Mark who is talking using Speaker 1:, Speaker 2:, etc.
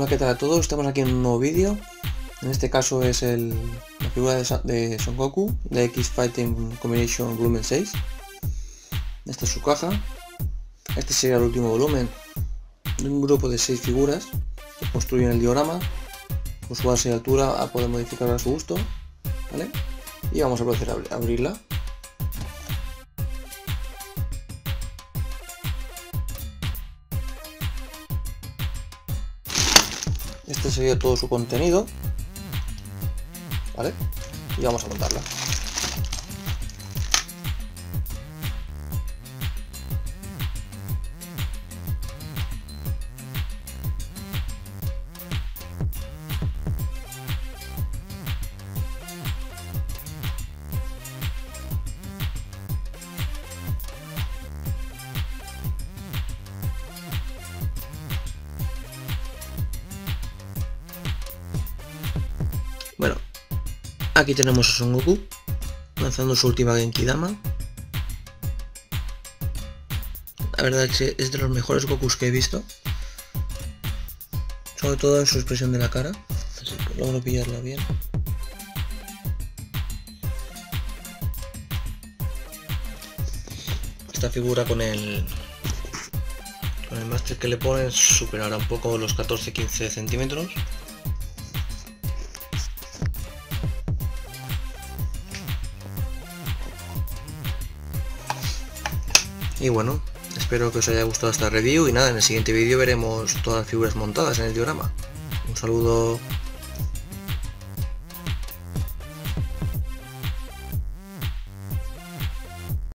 Speaker 1: Hola, ¿qué tal a todos? Estamos aquí en un nuevo vídeo. En este caso es el, la figura de, Son Goku de X Fighting Combination Volumen 6. Esta es su caja. Este sería el último volumen de un grupo de 6 figuras que construyen el diorama. Con su altura a poder modificar a su gusto. ¿vale? Y vamos a proceder a abrirla. Este sería todo su contenido. ¿Vale? Y vamos a montarla. Bueno, aquí tenemos a Son Goku lanzando su última Genki Dama. La verdad es que es de los mejores Gokus que he visto. Sobre todo en su expresión de la cara. Así que logro pillarla bien. Esta figura con el con el máster que le ponen superará un poco los 14-15 centímetros. Y bueno, espero que os haya gustado esta review y nada, en el siguiente vídeo veremos todas las figuras montadas en el diorama. Un saludo.